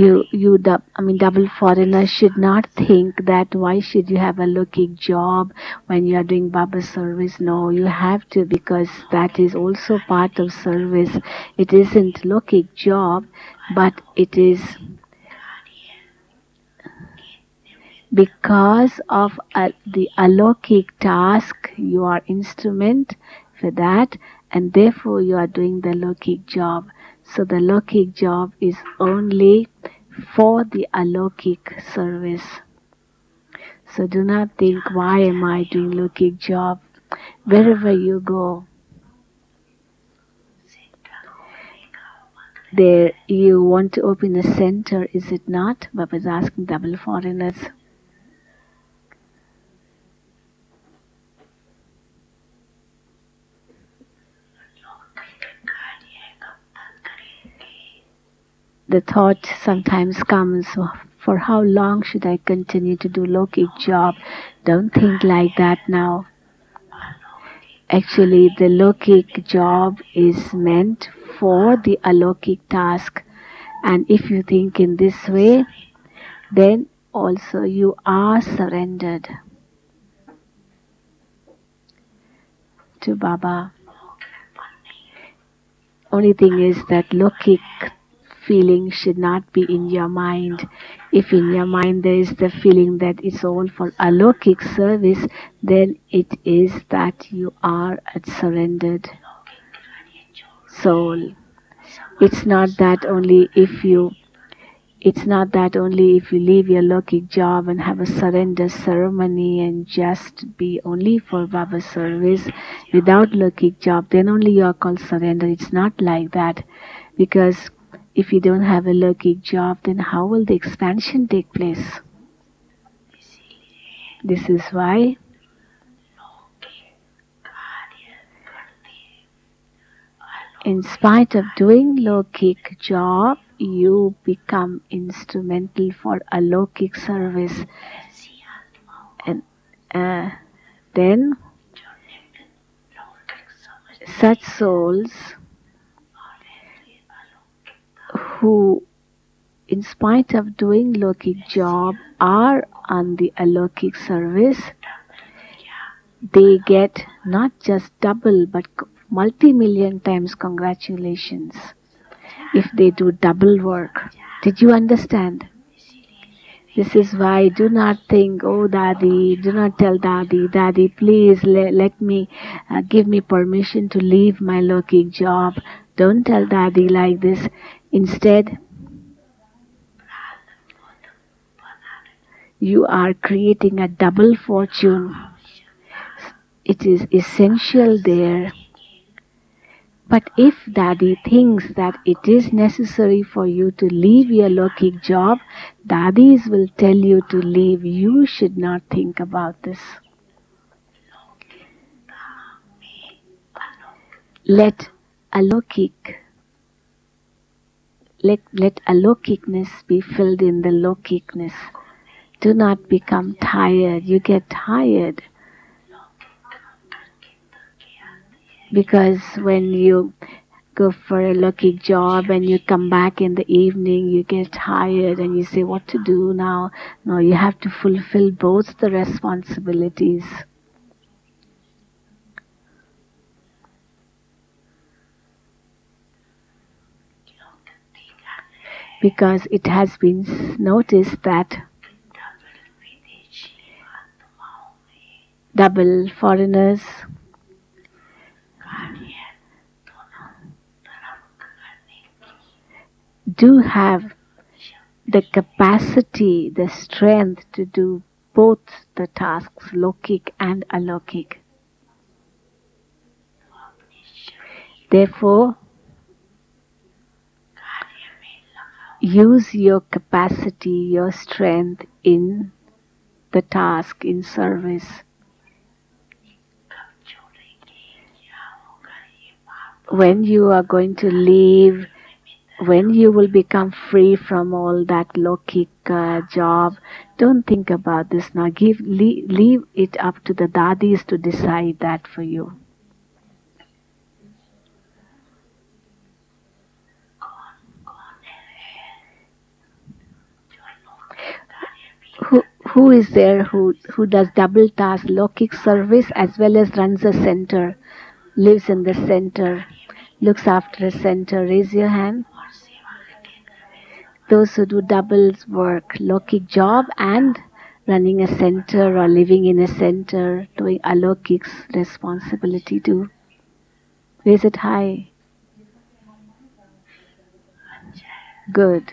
you you I mean double foreigner should not think that why should you have a lokik job when you are doing Baba service. No, you have to because that is also part of service. It isn't lokik job, but it is because of uh, the alokik task you are instrument for that and therefore you are doing the lokik job so the lokik job is only for the alokik service. So do not think why am i doing lokik job? Wherever you go there you want to open a center is it not? Baba is asking double foreigners the thought sometimes comes for how long should I continue to do Lokik job? Don't think like that now. Actually, the Lokik job is meant for the Alokik task. And if you think in this way, then also you are surrendered to Baba. Only thing is that Lokik feeling should not be in your mind. If in your mind there is the feeling that it's all for alokik service, then it is that you are a surrendered soul. It's not that only if you it's not that only if you leave your lokik job and have a surrender ceremony and just be only for Baba service without lokik job, then only you are called surrender. It's not like that because if you don't have a lokik job, then how will the expansion take place? This is why in spite of doing lokik job, you become instrumental for alokik service. And uh, then such souls who in spite of doing lokik job are on the alokik service they get not just double but multi-million times congratulations if they do double work. Did you understand? This is why do not think oh dadi do not tell dadi dadi please let, let me uh, give me permission to leave my lokik job. Don't tell dadi like this Instead, you are creating a double fortune. It is essential there. But if dadi thinks that it is necessary for you to leave your lokik job, dadis will tell you to leave. You should not think about this. Let alokik let, let alokikness be filled in the lokikness. Do not become tired. You get tired. Because when you go for a lokik job and you come back in the evening, you get tired and you say, What to do now? No, you have to fulfill both the responsibilities. Because it has been noticed that double foreigners do have the capacity, the strength to do both the tasks, lokik and alokik. Therefore, use your capacity, your strength in the task, in service. When you are going to leave, when you will become free from all that lokik uh, job, don't think about this now. Give leave, leave it up to the dadis to decide that for you. Who is there who, who does double task, Lokik service as well as runs a center, lives in the center, looks after a center? Raise your hand. Those who do doubles work, Lokik job and running a center or living in a center, doing Alokik's responsibility too. Raise it high. Good.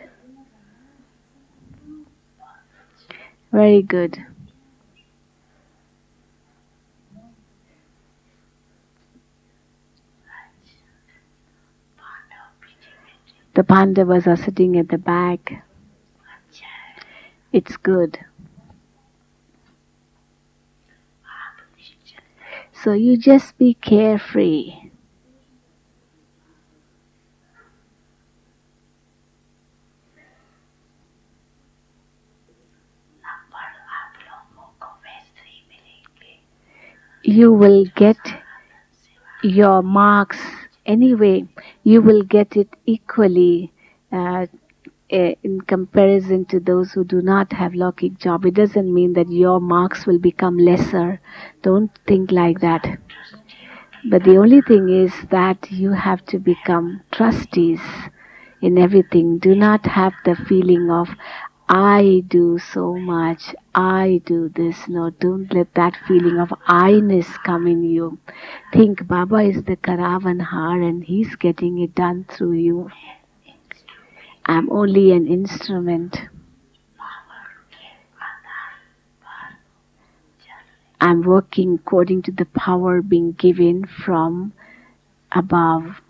Very good. The Pandavas are sitting at the back. It's good. So you just be carefree. You will get your marks anyway. You will get it equally uh, in comparison to those who do not have Lokik job. It doesn't mean that your marks will become lesser. Don't think like that. But the only thing is that you have to become trustees in everything. Do not have the feeling of, I do so much, I do this. No, don't let that feeling of I-ness come in you. Think Baba is the Karavanhar and he's getting it done through you. I'm only an instrument. I'm working according to the power being given from above.